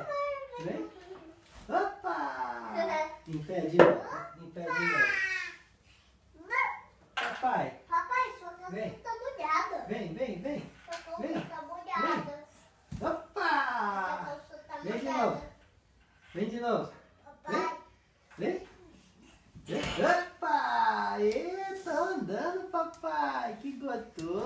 vai. Vem. Opa! Em pé de novo. Em pé de novo. Papai. Papai, sua vem, tá molhada. Vem, vem, vem. Sua vem, tá molhada. Opa! Tá vem de novo. Vem de novo. Papai. Vem. Vem. Opa! Eita, andando, papai. Que gostoso.